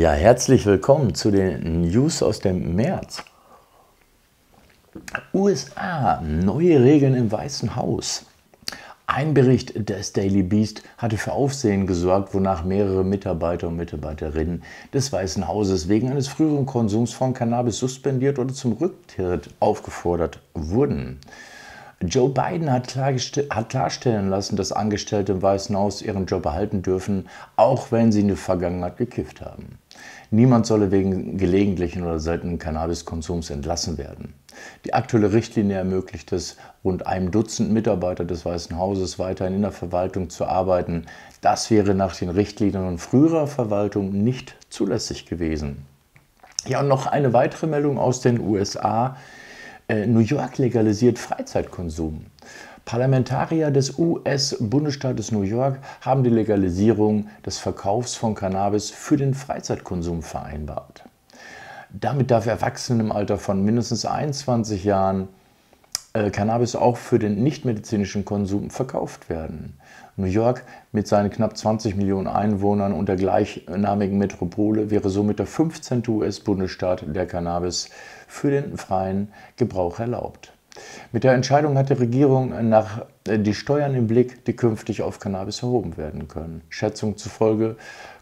Ja, herzlich willkommen zu den News aus dem März. USA, neue Regeln im Weißen Haus. Ein Bericht des Daily Beast hatte für Aufsehen gesorgt, wonach mehrere Mitarbeiter und Mitarbeiterinnen des Weißen Hauses wegen eines früheren Konsums von Cannabis suspendiert oder zum Rücktritt aufgefordert wurden. Joe Biden hat, klarstellen lassen, dass Angestellte im Weißen Haus ihren Job behalten dürfen, auch wenn sie in der Vergangenheit gekifft haben. Niemand solle wegen gelegentlichen oder seltenen Cannabiskonsums entlassen werden. Die aktuelle Richtlinie ermöglicht es, rund einem Dutzend Mitarbeiter des Weißen Hauses weiterhin in der Verwaltung zu arbeiten. Das wäre nach den Richtlinien früherer Verwaltung nicht zulässig gewesen. Ja, und noch eine weitere Meldung aus den USA. Äh, New York legalisiert Freizeitkonsum. Parlamentarier des US-Bundesstaates New York haben die Legalisierung des Verkaufs von Cannabis für den Freizeitkonsum vereinbart. Damit darf Erwachsenen im Alter von mindestens 21 Jahren äh, Cannabis auch für den nichtmedizinischen Konsum verkauft werden. New York mit seinen knapp 20 Millionen Einwohnern und der gleichnamigen Metropole wäre somit der 15. US-Bundesstaat, der Cannabis für den freien Gebrauch erlaubt. Mit der Entscheidung hat die Regierung nach äh, die Steuern im Blick, die künftig auf Cannabis erhoben werden können. Schätzungen zufolge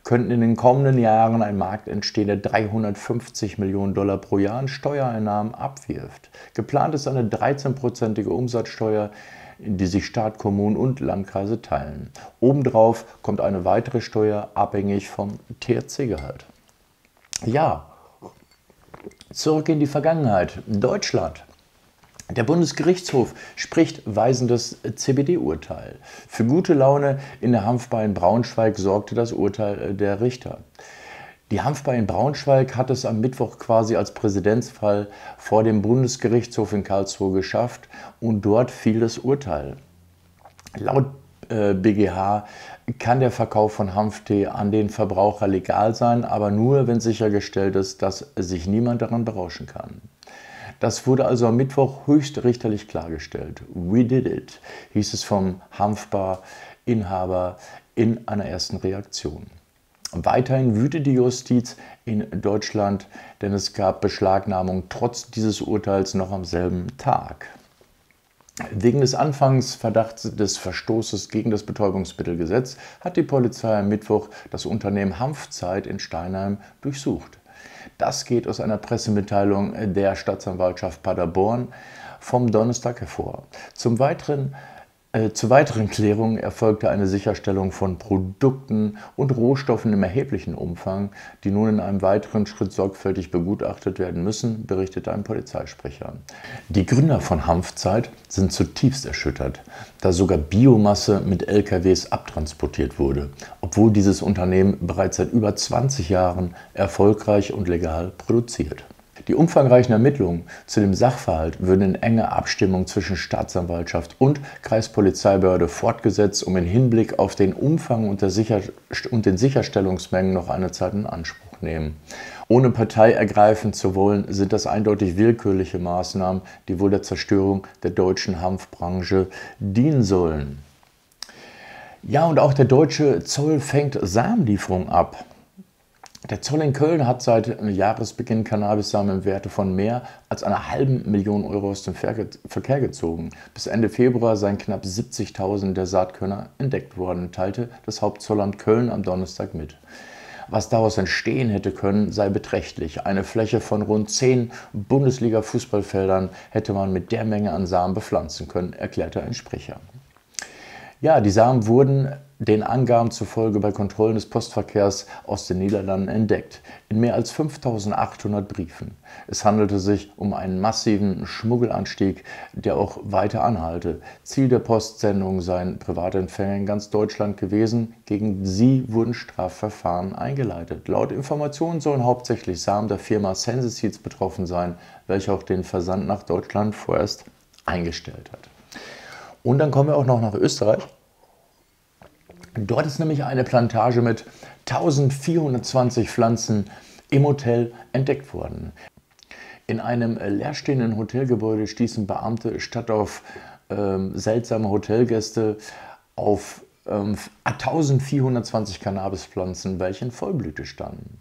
könnten in den kommenden Jahren ein Markt entstehen, der 350 Millionen Dollar pro Jahr an Steuereinnahmen abwirft. Geplant ist eine 13-prozentige Umsatzsteuer, die sich Staat, Kommunen und Landkreise teilen. Obendrauf kommt eine weitere Steuer abhängig vom THC-Gehalt. Ja, zurück in die Vergangenheit. Deutschland. Der Bundesgerichtshof spricht weisendes CBD-Urteil. Für gute Laune in der Hanfbar in Braunschweig sorgte das Urteil der Richter. Die Hanfbar in Braunschweig hat es am Mittwoch quasi als Präzedenzfall vor dem Bundesgerichtshof in Karlsruhe geschafft und dort fiel das Urteil. Laut äh, BGH kann der Verkauf von Hanftee an den Verbraucher legal sein, aber nur, wenn sichergestellt ist, dass sich niemand daran berauschen kann. Das wurde also am Mittwoch höchstrichterlich klargestellt. We did it, hieß es vom Hanfbar-Inhaber in einer ersten Reaktion. Weiterhin wütet die Justiz in Deutschland, denn es gab Beschlagnahmung trotz dieses Urteils noch am selben Tag. Wegen des Anfangsverdachts des Verstoßes gegen das Betäubungsmittelgesetz hat die Polizei am Mittwoch das Unternehmen Hanfzeit in Steinheim durchsucht. Das geht aus einer Pressemitteilung der Staatsanwaltschaft Paderborn vom Donnerstag hervor. Zum Weiteren zur weiteren Klärung erfolgte eine Sicherstellung von Produkten und Rohstoffen im erheblichen Umfang, die nun in einem weiteren Schritt sorgfältig begutachtet werden müssen, berichtete ein Polizeisprecher. Die Gründer von Hanfzeit sind zutiefst erschüttert, da sogar Biomasse mit LKWs abtransportiert wurde, obwohl dieses Unternehmen bereits seit über 20 Jahren erfolgreich und legal produziert. Die umfangreichen Ermittlungen zu dem Sachverhalt würden in enger Abstimmung zwischen Staatsanwaltschaft und Kreispolizeibehörde fortgesetzt, um im Hinblick auf den Umfang und, Sicher und den Sicherstellungsmengen noch eine Zeit in Anspruch nehmen. Ohne Partei ergreifen zu wollen, sind das eindeutig willkürliche Maßnahmen, die wohl der Zerstörung der deutschen Hanfbranche dienen sollen. Ja, und auch der deutsche Zoll fängt Samenlieferungen ab. Der Zoll in Köln hat seit Jahresbeginn Cannabissamen im Werte von mehr als einer halben Million Euro aus dem Verkehr gezogen. Bis Ende Februar seien knapp 70.000 der Saatkörner entdeckt worden, teilte das Hauptzollamt Köln am Donnerstag mit. Was daraus entstehen hätte können, sei beträchtlich. Eine Fläche von rund zehn Bundesliga-Fußballfeldern hätte man mit der Menge an Samen bepflanzen können, erklärte ein Sprecher. Ja, die Samen wurden den Angaben zufolge bei Kontrollen des Postverkehrs aus den Niederlanden entdeckt, in mehr als 5800 Briefen. Es handelte sich um einen massiven Schmuggelanstieg, der auch weiter anhalte. Ziel der Postsendung seien Privatempfänger in ganz Deutschland gewesen. Gegen sie wurden Strafverfahren eingeleitet. Laut Informationen sollen hauptsächlich Samen der Firma Sensiseeds betroffen sein, welche auch den Versand nach Deutschland vorerst eingestellt hat. Und dann kommen wir auch noch nach Österreich. Dort ist nämlich eine Plantage mit 1420 Pflanzen im Hotel entdeckt worden. In einem leerstehenden Hotelgebäude stießen Beamte statt auf ähm, seltsame Hotelgäste auf ähm, 1420 Cannabispflanzen, welche in Vollblüte standen.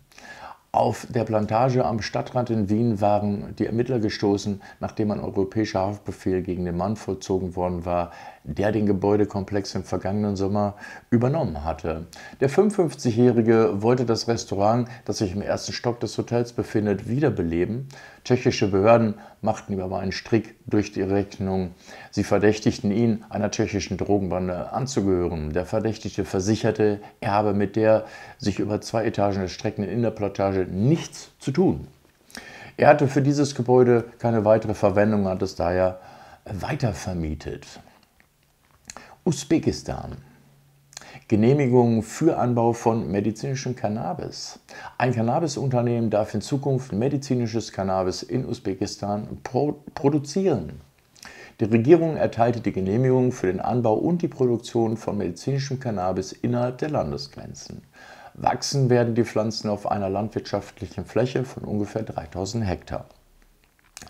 Auf der Plantage am Stadtrand in Wien waren die Ermittler gestoßen, nachdem ein europäischer Haftbefehl gegen den Mann vollzogen worden war, der den Gebäudekomplex im vergangenen Sommer übernommen hatte. Der 55-Jährige wollte das Restaurant, das sich im ersten Stock des Hotels befindet, wiederbeleben. Tschechische Behörden machten ihm aber einen Strick durch die Rechnung. Sie verdächtigten ihn, einer tschechischen Drogenbande anzugehören. Der Verdächtige versicherte, er habe mit der sich über zwei Etagen erstreckenden Innerplantage nichts zu tun. Er hatte für dieses Gebäude keine weitere Verwendung, hat es daher weitervermietet. Usbekistan. Genehmigung für Anbau von medizinischem Cannabis. Ein Cannabisunternehmen darf in Zukunft medizinisches Cannabis in Usbekistan pro produzieren. Die Regierung erteilte die Genehmigung für den Anbau und die Produktion von medizinischem Cannabis innerhalb der Landesgrenzen. Wachsen werden die Pflanzen auf einer landwirtschaftlichen Fläche von ungefähr 3000 Hektar.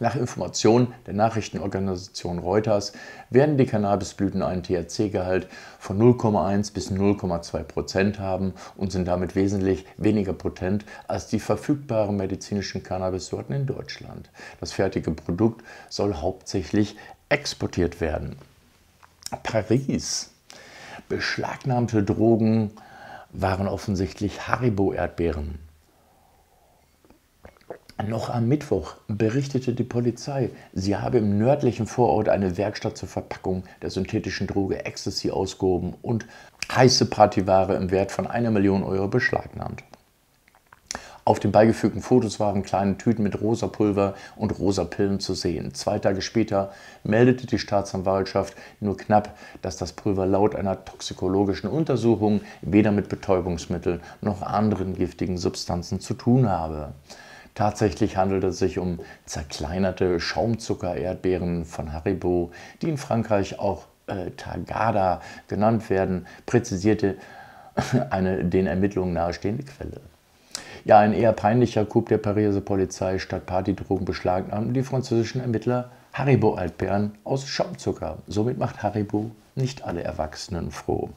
Nach Informationen der Nachrichtenorganisation Reuters werden die Cannabisblüten einen THC-Gehalt von 0,1 bis 0,2 Prozent haben und sind damit wesentlich weniger potent als die verfügbaren medizinischen Cannabissorten in Deutschland. Das fertige Produkt soll hauptsächlich exportiert werden. Paris. Beschlagnahmte Drogen waren offensichtlich Haribo-Erdbeeren. Noch am Mittwoch berichtete die Polizei, sie habe im nördlichen Vorort eine Werkstatt zur Verpackung der synthetischen Droge Ecstasy ausgehoben und heiße Partyware im Wert von einer Million Euro beschlagnahmt. Auf den beigefügten Fotos waren kleine Tüten mit rosa Pulver und rosa Pillen zu sehen. Zwei Tage später meldete die Staatsanwaltschaft nur knapp, dass das Pulver laut einer toxikologischen Untersuchung weder mit Betäubungsmitteln noch anderen giftigen Substanzen zu tun habe. Tatsächlich handelt es sich um zerkleinerte Schaumzucker-Erdbeeren von Haribo, die in Frankreich auch äh, Tagada genannt werden, präzisierte eine den Ermittlungen nahestehende Quelle. Ja, ein eher peinlicher Coup der Pariser Polizei statt Partydrogen beschlagnahmten die französischen Ermittler Haribo-Altbeeren aus Schaumzucker. Somit macht Haribo nicht alle Erwachsenen froh.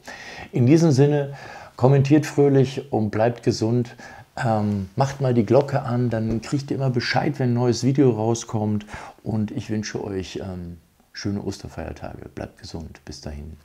In diesem Sinne, kommentiert fröhlich und bleibt gesund. Ähm, macht mal die Glocke an, dann kriegt ihr immer Bescheid, wenn ein neues Video rauskommt. Und ich wünsche euch ähm, schöne Osterfeiertage. Bleibt gesund. Bis dahin.